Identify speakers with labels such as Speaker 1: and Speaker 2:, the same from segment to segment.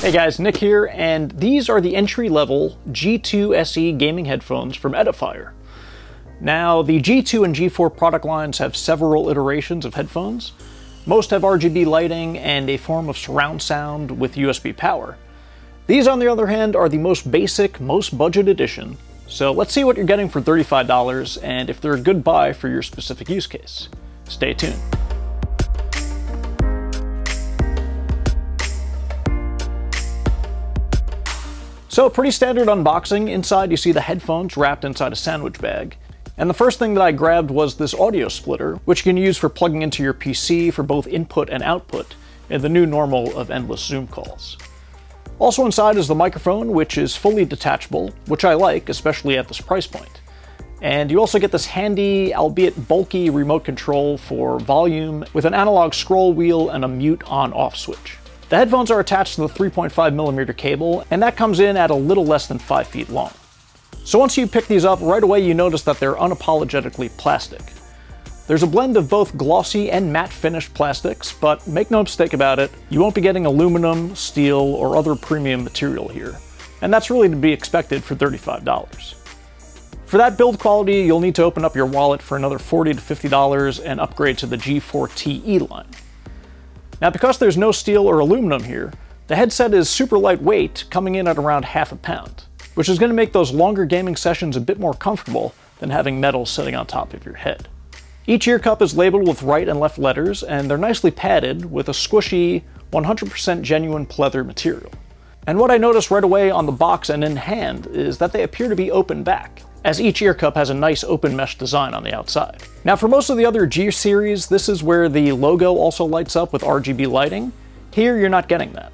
Speaker 1: Hey guys, Nick here, and these are the entry-level G2 SE gaming headphones from Edifier. Now, the G2 and G4 product lines have several iterations of headphones. Most have RGB lighting and a form of surround sound with USB power. These, on the other hand, are the most basic, most budget edition, so let's see what you're getting for $35 and if they're a good buy for your specific use case. Stay tuned. So pretty standard unboxing. Inside you see the headphones wrapped inside a sandwich bag. And the first thing that I grabbed was this audio splitter, which you can use for plugging into your PC for both input and output in the new normal of endless Zoom calls. Also inside is the microphone, which is fully detachable, which I like, especially at this price point. And you also get this handy, albeit bulky, remote control for volume with an analog scroll wheel and a mute on-off switch. The headphones are attached to the 3.5mm cable, and that comes in at a little less than 5 feet long. So once you pick these up, right away you notice that they're unapologetically plastic. There's a blend of both glossy and matte finished plastics, but make no mistake about it, you won't be getting aluminum, steel, or other premium material here. And that's really to be expected for $35. For that build quality, you'll need to open up your wallet for another $40 to $50 and upgrade to the G4TE line. Now because there's no steel or aluminum here, the headset is super lightweight, coming in at around half a pound, which is going to make those longer gaming sessions a bit more comfortable than having metal sitting on top of your head. Each ear cup is labeled with right and left letters, and they're nicely padded with a squishy, 100% genuine pleather material. And what I noticed right away on the box and in hand is that they appear to be open back, as each ear cup has a nice open mesh design on the outside. Now for most of the other G series, this is where the logo also lights up with RGB lighting. Here you're not getting that.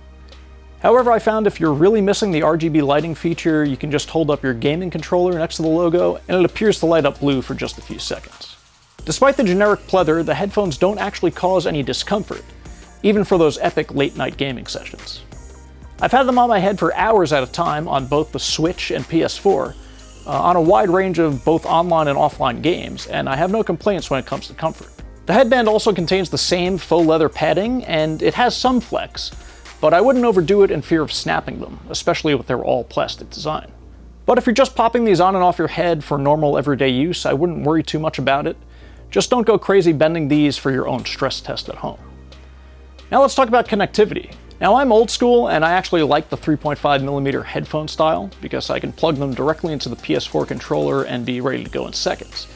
Speaker 1: However, I found if you're really missing the RGB lighting feature, you can just hold up your gaming controller next to the logo, and it appears to light up blue for just a few seconds. Despite the generic pleather, the headphones don't actually cause any discomfort, even for those epic late-night gaming sessions. I've had them on my head for hours at a time on both the Switch and PS4, uh, on a wide range of both online and offline games, and I have no complaints when it comes to comfort. The headband also contains the same faux leather padding, and it has some flex, but I wouldn't overdo it in fear of snapping them, especially with their all-plastic design. But if you're just popping these on and off your head for normal everyday use, I wouldn't worry too much about it. Just don't go crazy bending these for your own stress test at home. Now let's talk about connectivity. Now I'm old school and I actually like the 3.5mm headphone style because I can plug them directly into the PS4 controller and be ready to go in seconds.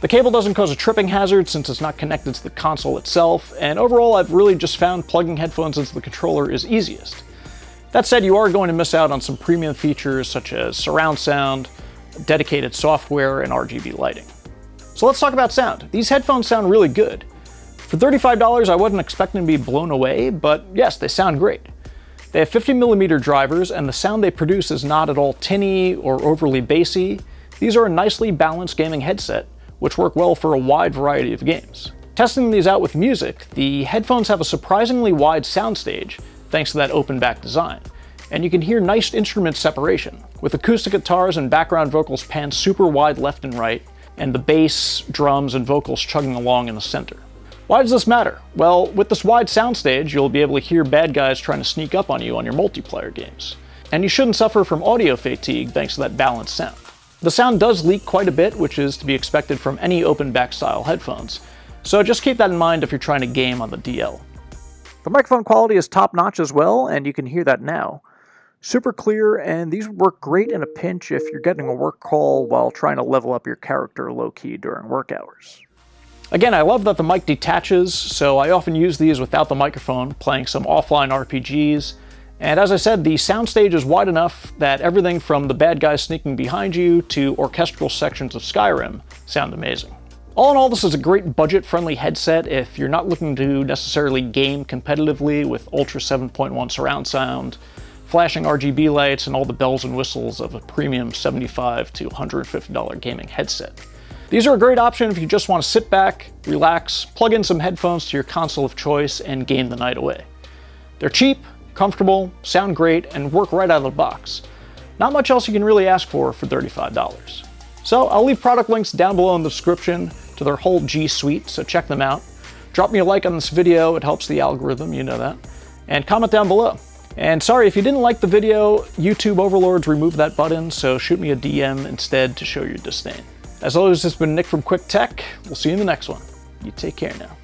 Speaker 1: The cable doesn't cause a tripping hazard since it's not connected to the console itself, and overall I've really just found plugging headphones into the controller is easiest. That said, you are going to miss out on some premium features such as surround sound, dedicated software, and RGB lighting. So let's talk about sound. These headphones sound really good. For $35, I wasn't expecting to be blown away, but yes, they sound great. They have 50mm drivers, and the sound they produce is not at all tinny or overly bassy. These are a nicely balanced gaming headset, which work well for a wide variety of games. Testing these out with music, the headphones have a surprisingly wide soundstage, thanks to that open back design. And you can hear nice instrument separation, with acoustic guitars and background vocals panned super wide left and right, and the bass, drums, and vocals chugging along in the center. Why does this matter? Well, with this wide soundstage, you'll be able to hear bad guys trying to sneak up on you on your multiplayer games. And you shouldn't suffer from audio fatigue thanks to that balanced sound. The sound does leak quite a bit, which is to be expected from any open back style headphones, so just keep that in mind if you're trying to game on the DL. The microphone quality is top notch as well, and you can hear that now. Super clear, and these would work great in a pinch if you're getting a work call while trying to level up your character low key during work hours. Again, I love that the mic detaches, so I often use these without the microphone, playing some offline RPGs. And as I said, the soundstage is wide enough that everything from the bad guys sneaking behind you to orchestral sections of Skyrim sound amazing. All in all, this is a great budget-friendly headset if you're not looking to necessarily game competitively with Ultra 7.1 surround sound, flashing RGB lights, and all the bells and whistles of a premium 75 to $150 gaming headset. These are a great option if you just want to sit back, relax, plug in some headphones to your console of choice, and game the night away. They're cheap, comfortable, sound great, and work right out of the box. Not much else you can really ask for for $35. So I'll leave product links down below in the description to their whole G Suite, so check them out. Drop me a like on this video, it helps the algorithm, you know that. And comment down below. And sorry, if you didn't like the video, YouTube overlords removed that button, so shoot me a DM instead to show your disdain. As always, this has been Nick from Quick Tech. We'll see you in the next one. You take care now.